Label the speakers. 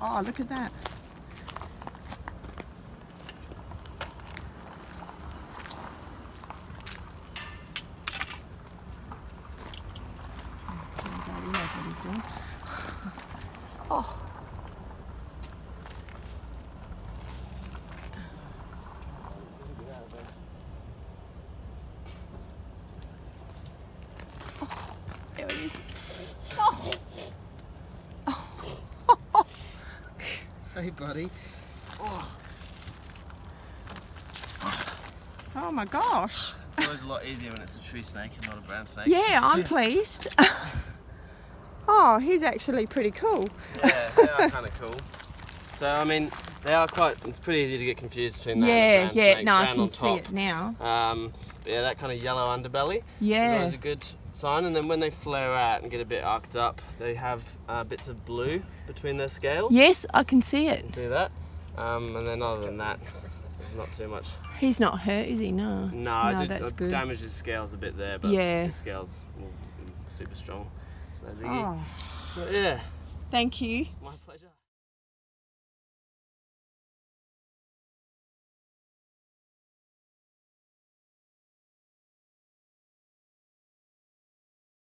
Speaker 1: Oh, look at that. Oh, there it is. Oh.
Speaker 2: Hey, buddy. Oh,
Speaker 1: Oh my gosh.
Speaker 2: it's always a lot easier when it's a tree snake and not a brown snake.
Speaker 1: Yeah, I'm pleased. oh, he's actually pretty cool.
Speaker 2: Yeah, they are kind of cool. So, I mean, they are quite, it's pretty easy to get confused between that
Speaker 1: Yeah,
Speaker 2: and a brown
Speaker 1: yeah,
Speaker 2: snake.
Speaker 1: no, I
Speaker 2: brown
Speaker 1: can see it now.
Speaker 2: Um, yeah, that kind of yellow underbelly is
Speaker 1: Yeah.
Speaker 2: always a good sign. And then when they flare out and get a bit arced up, they have uh, bits of blue between their scales.
Speaker 1: Yes, I can see it.
Speaker 2: can see that. Um, and then other than that, there's not too much.
Speaker 1: He's not hurt, is he? No.
Speaker 2: No, I
Speaker 1: No,
Speaker 2: did
Speaker 1: that's
Speaker 2: I
Speaker 1: good.
Speaker 2: damaged his scales a bit there, but
Speaker 1: Yeah.
Speaker 2: his scales were super strong. So.
Speaker 1: Oh,
Speaker 2: But yeah,
Speaker 1: thank you.